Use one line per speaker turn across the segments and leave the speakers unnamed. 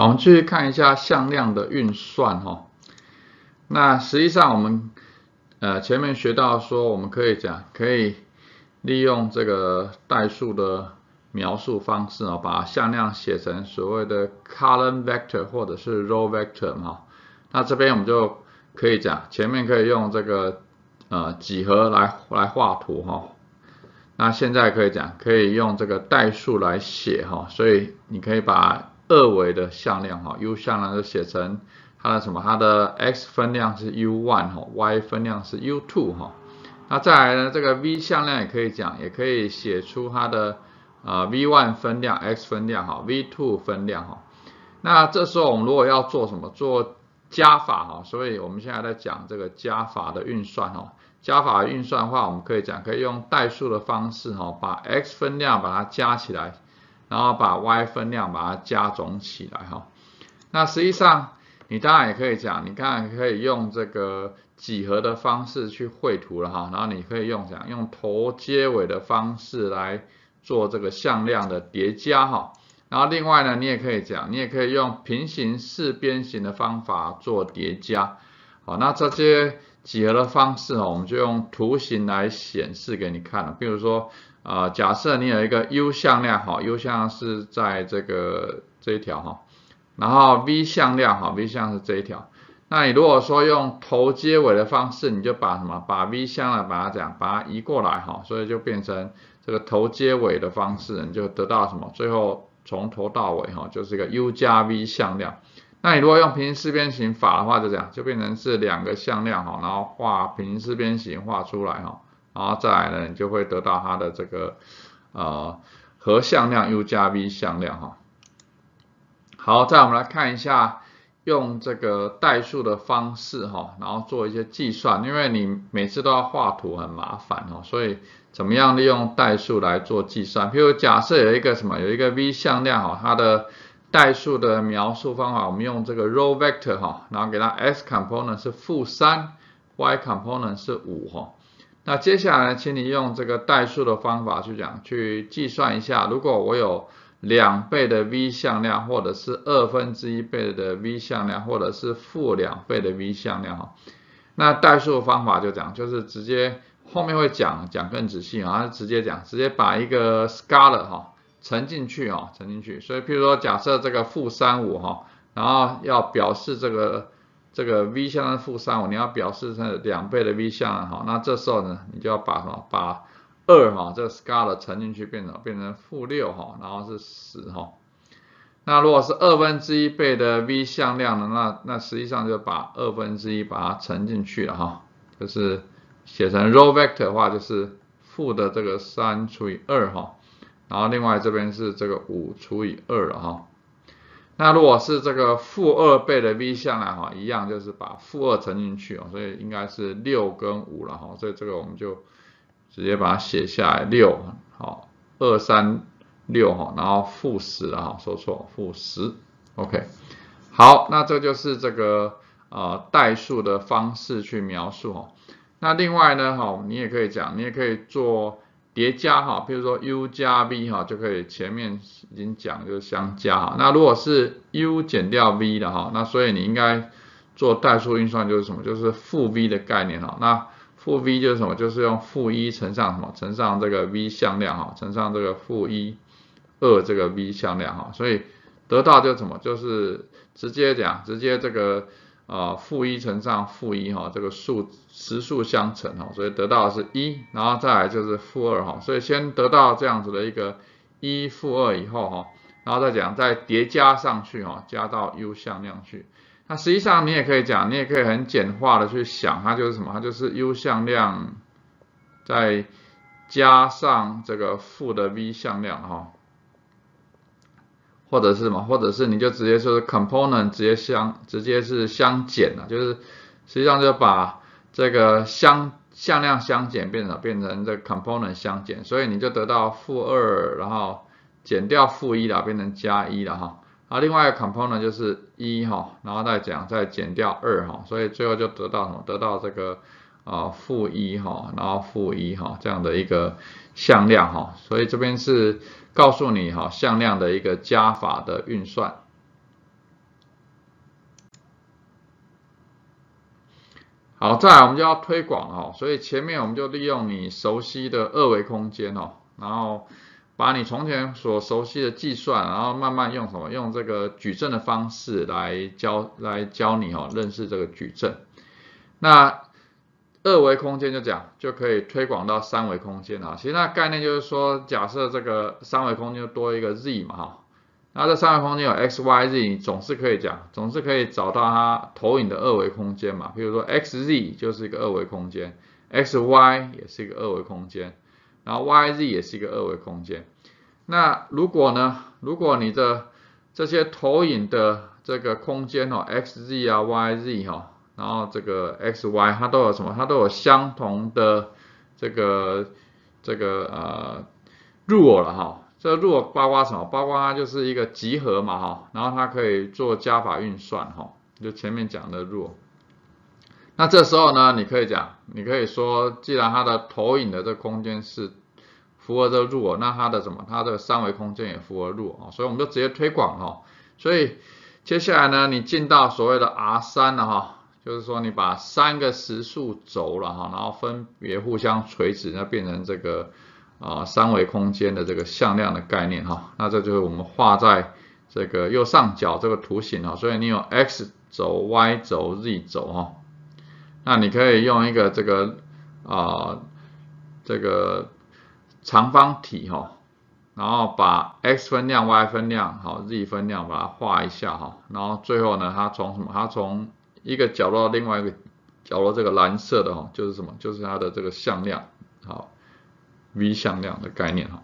好，我们继续看一下向量的运算哈。那实际上我们呃前面学到说，我们可以讲可以利用这个代数的描述方式啊，把向量写成所谓的 column vector 或者是 row vector 哈。那这边我们就可以讲前面可以用这个呃几何来来画图哈。那现在可以讲可以用这个代数来写哈，所以你可以把二维的向量哈，u 向量就写成。它的什么？它的 x 分量是 u one 哈，y 分量是 u two 哈。那再来呢？这个 v 向量也可以讲，也可以写出它的啊 v one 分量 x 分量哈，v two 分量哈。那这时候我们如果要做什么？做加法哈。所以我们现在在讲这个加法的运算哈。加法运算的话，我们可以讲可以用代数的方式哈，把 x 分量把它加起来，然后把 y 分量把它加总起来哈。那实际上。你当然也可以讲，你看可以用这个几何的方式去绘图了哈，然后你可以用讲用头接尾的方式来做这个向量的叠加哈，然后另外呢，你也可以讲，你也可以用平行四边形的方法做叠加，好，那这些几何的方式哦，我们就用图形来显示给你看了，比如说啊，假设你有一个 u 向量哈，u 向量是在这个这一条哈。然后 v 向量哈，v 向是这一条。那你如果说用头接尾的方式，你就把什么？把 v 向量把它这样，把它移过来哈，所以就变成这个头接尾的方式，你就得到什么？最后从头到尾哈，就是一个 u 加 v 向量。那你如果用平行四边形法的话，就这样，就变成是两个向量哈，然后画平行四边形画出来哈，然后再来呢，你就会得到它的这个呃和向量 u 加 v 向量哈。好，再我们来看一下用这个代数的方式哈，然后做一些计算，因为你每次都要画图很麻烦哦，所以怎么样利用代数来做计算？譬如假设有一个什么，有一个 v 向量哈，它的代数的描述方法，我们用这个 row vector 哈，然后给它 x component 是负三，y component 是五哈。那接下来，请你用这个代数的方法去讲，去计算一下，如果我有两倍的 v 向量，或者是二分之一倍的 v 向量，或者是负两倍的 v 向量哈。那代数方法就讲，就是直接后面会讲讲更仔细啊，直接讲，直接把一个 scalar 哈乘进去哦，乘进去。所以譬如说假设这个负三五哈，然后要表示这个这个 v 向量负三五，你要表示成两倍的 v 向量哈，那这时候呢，你就要把什么把二哈，这个 scalar 乘进去变成变成负六哈，然后是十哈。那如果是二分之一倍的 v 向量呢，那那实际上就把二分之一把它乘进去了哈，就是写成 row vector 的话，就是负的这个三除以二哈，然后另外这边是这个五除以二了哈。那如果是这个负二倍的 v 向量哈，一样就是把负二乘进去哦，所以应该是六跟五了哈，所以这个我们就。直接把它写下来，六好，二三六哈，然后负十了哈，说错，负十，OK，好，那这就是这个呃代数的方式去描述哈。那另外呢，哈，你也可以讲，你也可以做叠加哈，比如说 u 加 v 哈，就可以前面已经讲就是相加哈。那如果是 u 减掉 v 的哈，那所以你应该做代数运算就是什么？就是负 v 的概念哈。那负 v 就是什么？就是用负一乘上什么？乘上这个 v 向量哈，乘上这个负一二这个 v 向量哈，所以得到就什么？就是直接讲，直接这个啊负一乘上负一哈，这个数实数相乘哈，所以得到的是一，然后再来就是负二哈，所以先得到这样子的一个一负二以后哈，然后再讲再叠加上去哈，加到 u 向量去。那实际上你也可以讲，你也可以很简化的去想，它就是什么？它就是 u 向量再加上这个负的 v 向量哈，或者是什么？或者是你就直接说 component 直接相直接是相减了，就是实际上就把这个相向量相减变成变成这 component 相减，所以你就得到负二，然后减掉负一了，变成加一了哈。啊，另外一个 component 就是一哈，然后再讲再减掉二哈，所以最后就得到什么？得到这个啊负一哈，然后负一哈这样的一个向量哈，所以这边是告诉你哈，向量的一个加法的运算。好，再来我们就要推广哦，所以前面我们就利用你熟悉的二维空间哦，然后把你从前所熟悉的计算，然后慢慢用什么用这个矩阵的方式来教来教你哦，认识这个矩阵。那二维空间就讲就可以推广到三维空间啊。其实那概念就是说，假设这个三维空间多一个 z 嘛哈。那这三维空间有 x、y、z，你总是可以讲，总是可以找到它投影的二维空间嘛。比如说 x、z 就是一个二维空间，x、y 也是一个二维空间，然后 y、z 也是一个二维空间。那如果呢，如果你的这些投影的这个空间哦，x、z 啊、y、z 哈，然后这个 x、y 它都有什么？它都有相同的这个这个呃入耳了哈。这入耳包括什么？包括它就是一个集合嘛，哈，然后它可以做加法运算，哈，就前面讲的弱。那这时候呢，你可以讲，你可以说，既然它的投影的这空间是符合这入耳，那它的什么？它的三维空间也符合弱啊，所以我们就直接推广哈。所以接下来呢，你进到所谓的 R 三了哈，就是说你把三个实数轴了哈，然后分别互相垂直，那变成这个。啊，三维空间的这个向量的概念哈，那这就是我们画在这个右上角这个图形哈，所以你有 x 轴、y 轴、z 轴哈，那你可以用一个这个啊这个长方体哈，然后把 x 分量、y 分量、好 z 分量把它画一下哈，然后最后呢，它从什么？它从一个角落另外一个角落，这个蓝色的哈，就是什么？就是它的这个向量好。V 向量的概念哈，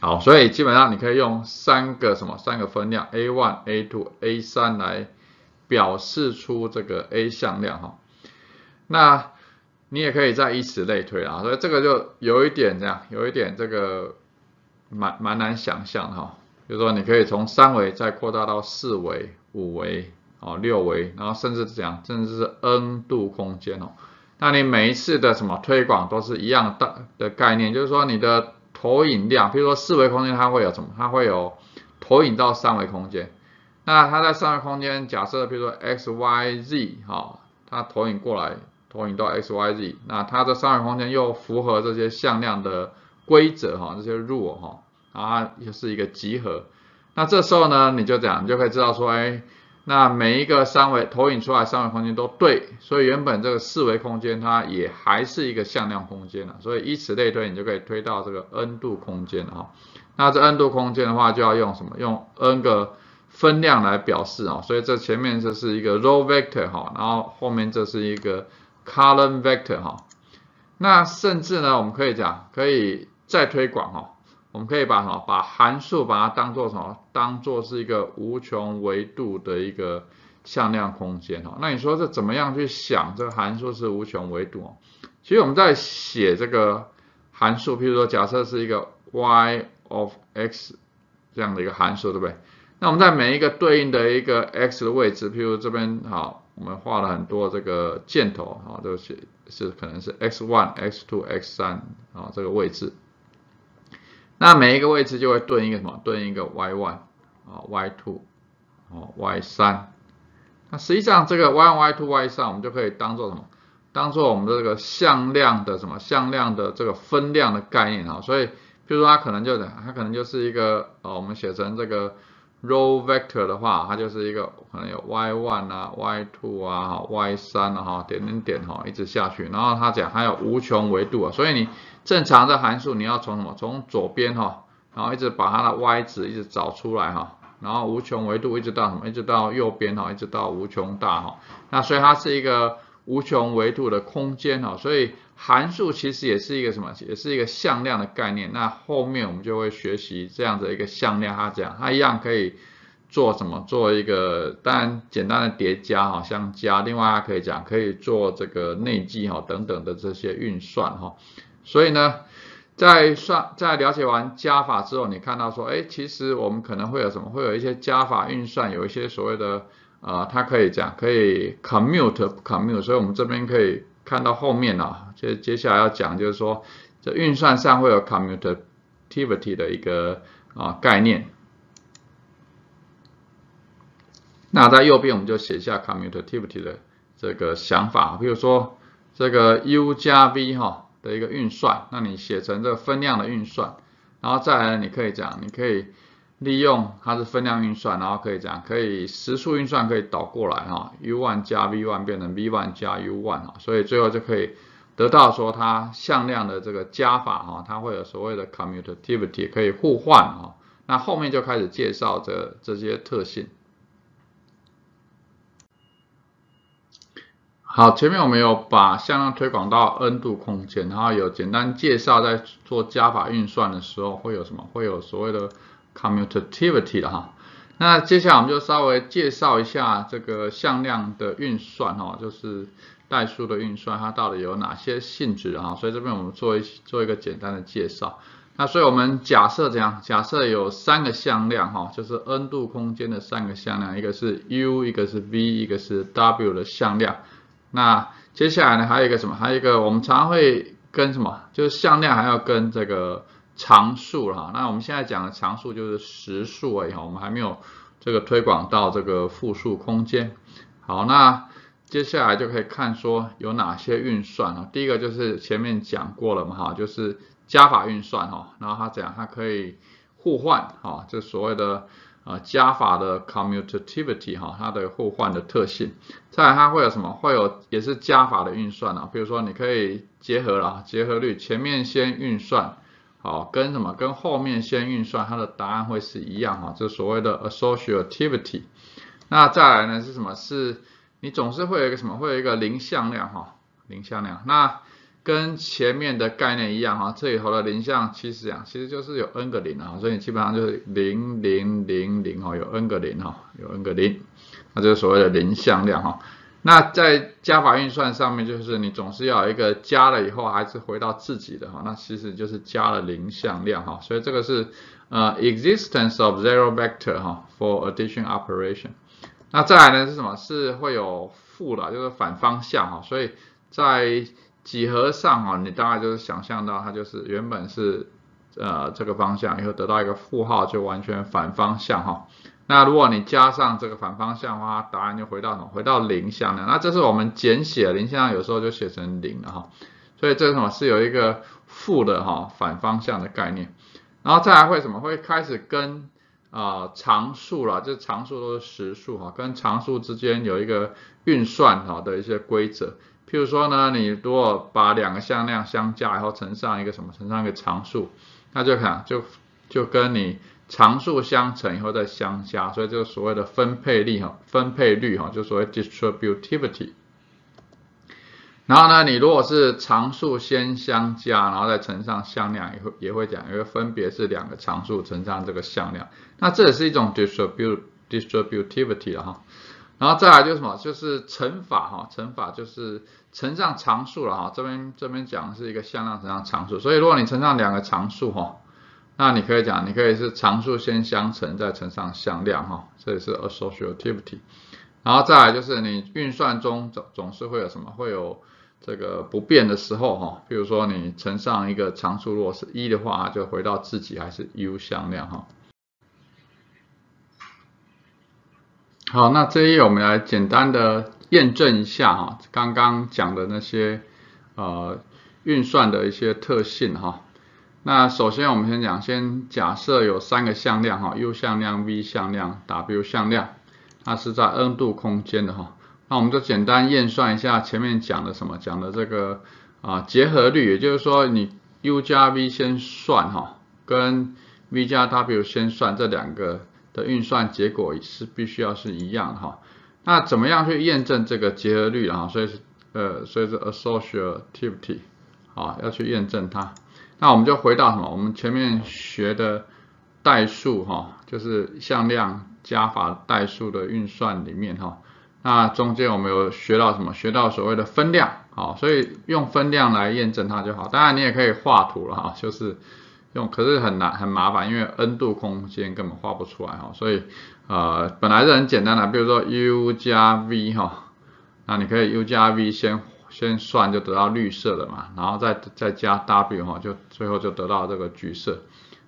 好，所以基本上你可以用三个什么三个分量 A one、A two、A 三来表示出这个 A 向量哈。那你也可以再以此类推啊，所以这个就有一点这样，有一点这个蛮蛮难想象哈。比如说你可以从三维再扩大到四维、五维、哦六维，然后甚至讲甚至是 N 度空间哦。那你每一次的什么推广都是一样的的概念，就是说你的投影量，比如说四维空间它会有什么？它会有投影到三维空间。那它在三维空间，假设比如说 x、y、z 哈，它投影过来，投影到 x、y、z，那它的三维空间又符合这些向量的规则哈，这些 rule 哈，然后又是一个集合。那这时候呢，你就这样，你就可以知道说，哎。那每一个三维投影出来三维空间都对，所以原本这个四维空间它也还是一个向量空间了，所以以此类推，你就可以推到这个 n 度空间哈。那这 n 度空间的话，就要用什么？用 n 个分量来表示啊。所以这前面这是一个 row vector 哈，然后后面这是一个 column vector 哈。那甚至呢，我们可以讲，可以再推广哈。我们可以把什么？把函数把它当做什么？当做是一个无穷维度的一个向量空间哈。那你说这怎么样去想这个函数是无穷维度？其实我们在写这个函数，譬如说假设是一个 y of x 这样的一个函数，对不对？那我们在每一个对应的一个 x 的位置，譬如这边好，我们画了很多这个箭头啊，都是是可能是 x one、x two、x 三啊这个位置。那每一个位置就会对应一个什么？对应一个 y1 啊，y2 哦，y3。那实际上这个 y1、y2、y3，，我们就可以当做什么？当做我们的这个向量的什么？向量的这个分量的概念啊。所以，譬如说它可能就它可能就是一个呃，我们写成这个 row vector 的话，它就是一个可能有 y one 啊，y two 啊，y 三啊哈，点点点哈，一直下去。然后它讲还有无穷维度啊，所以你。正常的函数你要从什么？从左边哈，然后一直把它的 y 值一直找出来哈，然后无穷维度一直到什么？一直到右边哈，一直到无穷大哈。那所以它是一个无穷维度的空间哈，所以函数其实也是一个什么？也是一个向量的概念。那后面我们就会学习这样的一个向量，它讲它一样可以做什么？做一个当然简单的叠加哈，相加。另外它可以讲可以做这个内积哈等等的这些运算哈。所以呢，在算在了解完加法之后，你看到说，哎，其实我们可能会有什么？会有一些加法运算，有一些所谓的呃，它可以讲可以 commute commute。所以我们这边可以看到后面啊，接接下来要讲就是说，这运算上会有 commutativity 的一个啊概念。那在右边我们就写下 commutativity 的这个想法，比如说这个 u 加 v 哈的一个运算，那你写成这个分量的运算，然后再来你可以讲，你可以利用它是分量运算，然后可以这样可以实数运算可以导过来哈，u one 加 v one 变成 v one 加 u one 哈，所以最后就可以得到说它向量的这个加法哈，它会有所谓的 commutativity 可以互换哈，那后面就开始介绍这这些特性。好，前面我们有把向量推广到 n 度空间，然后有简单介绍，在做加法运算的时候会有什么？会有所谓的 commutativity 的哈。那接下来我们就稍微介绍一下这个向量的运算哈，就是代数的运算，它到底有哪些性质哈？所以这边我们做一做一个简单的介绍。那所以我们假设怎样，假设有三个向量哈，就是 n 度空间的三个向量，一个是 u，一个是 v，一个是 w 的向量。那接下来呢，还有一个什么？还有一个我们常常会跟什么？就是向量还要跟这个常数哈。那我们现在讲的常数就是实数而已哈，我们还没有这个推广到这个复数空间。好，那接下来就可以看说有哪些运算啊？第一个就是前面讲过了嘛哈，就是加法运算哈。然后它讲它可以互换哈，这所谓的。啊，加法的 commutativity 哈，它的互换的特性。再来，它会有什么？会有也是加法的运算啊。比如说，你可以结合了结合律，前面先运算，好，跟什么？跟后面先运算，它的答案会是一样哈。这所谓的 associativity。那再来呢是什么？是你总是会有一个什么？会有一个零向量哈，零向量。那跟前面的概念一样哈，这里头的零项其实啊，其实就是有 n 个零啊，所以你基本上就是零零零零哈，有 n 个零哈，有 n 个零，那就是所谓的零向量哈。那在加法运算上面，就是你总是要一个加了以后还是回到自己的哈，那其实就是加了零向量哈，所以这个是呃 existence of zero vector 哈 for addition operation。那再来呢是什么？是会有负的，就是反方向哈，所以在几何上哈，你大概就是想象到它就是原本是呃这个方向，以后得到一个负号就完全反方向哈。那如果你加上这个反方向的话，答案就回到什么？回到零向量。那这是我们简写零向量，有时候就写成零了哈。所以这是什么？是有一个负的哈反方向的概念。然后再来会什么？会开始跟啊常数了，这常数都是实数哈，跟常数之间有一个运算哈的一些规则。譬如说呢，你如果把两个向量相加，然后乘上一个什么，乘上一个常数，那就看就就跟你常数相乘以后再相加，所以这个所谓的分配率哈，分配率哈，就所谓 distributivity。然后呢，你如果是常数先相加，然后再乘上向量，也会也会讲，因为分别是两个常数乘上这个向量，那这也是一种 distribut distributivity 了哈。然后再来就是什么？就是乘法哈，乘法就是乘上常数了哈。这边这边讲的是一个向量乘上常数，所以如果你乘上两个常数哈，那你可以讲，你可以是常数先相乘，再乘上向量哈，这也是 associativity。然后再来就是你运算中总总是会有什么？会有这个不变的时候哈。比如说你乘上一个常数，如果是一的话，就回到自己还是 u 向量哈。好，那这一页我们来简单的验证一下哈，刚刚讲的那些呃运算的一些特性哈。那首先我们先讲，先假设有三个向量哈，u 向量、v 向量、w 向量，它是在 n 度空间的哈。那我们就简单验算一下前面讲的什么，讲的这个啊结合律，也就是说你 u 加 v 先算哈，跟 v 加 w 先算这两个。的运算结果是必须要是一样的哈，那怎么样去验证这个结合律啊？所以是呃，所以是 associativity 啊，要去验证它。那我们就回到什么？我们前面学的代数哈，就是向量加法代数的运算里面哈。那中间我们有学到什么？学到所谓的分量好，所以用分量来验证它就好。当然你也可以画图了哈，就是。用可是很难很麻烦，因为 n 度空间根本画不出来哈，所以呃本来是很简单的，比如说 u 加 v 哈，那你可以 u 加 v 先先算就得到绿色的嘛，然后再再加 w 哈，就最后就得到这个橘色。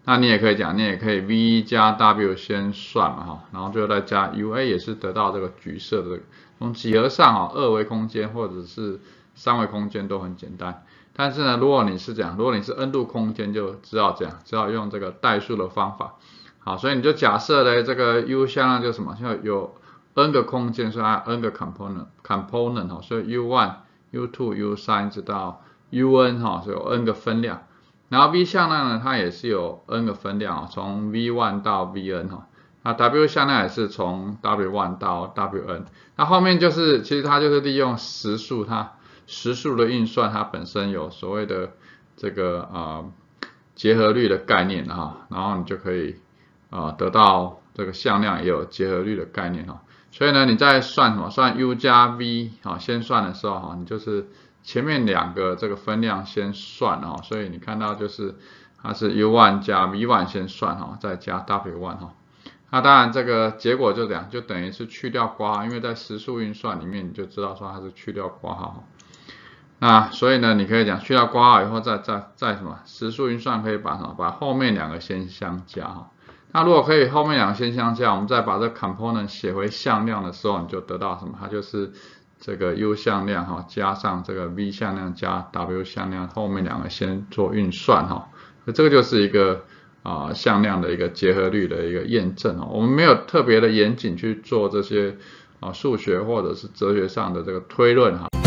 那你也可以讲，你也可以 v 加 w 先算嘛哈，然后最后再加 u，a 也是得到这个橘色的。从几何上哈，二维空间或者是三维空间都很简单。但是呢，如果你是这样，如果你是 n 度空间，就知道这样，只要用这个代数的方法。好，所以你就假设呢，这个 u 向量就什么，像有 n 个空间，所以 n 个 component，component 哈，所以 U one u1、u2、u3 直到 un 哈，所以有 n 个分量。然后 v 向量呢，它也是有 n 个分量啊，从 v1 到 vn 哈，那 w 向量也是从 w1 到 wn，那后面就是其实它就是利用实数，它实数的运算它本身有所谓的这个啊结合律的概念哈，然后你就可以啊得到这个向量也有结合律的概念哈，所以呢你在算什么算 u 加 v 啊先算的时候哈，你就是。前面两个这个分量先算哈，所以你看到就是它是 u1 加 v1 先算哈，再加 w1 哈。那当然这个结果就这样，就等于是去掉括号，因为在实数运算里面你就知道说它是去掉括号。那所以呢，你可以讲去掉括号以后再再再什么实数运算可以把什么把后面两个先相加哈。那如果可以后面两个先相加，我们再把这 component 写回向量的时候，你就得到什么？它就是。这个 u 向量哈，加上这个 v 向量加 w 向量，后面两个先做运算哈，那这个就是一个啊向量的一个结合律的一个验证哦。我们没有特别的严谨去做这些啊数学或者是哲学上的这个推论哈。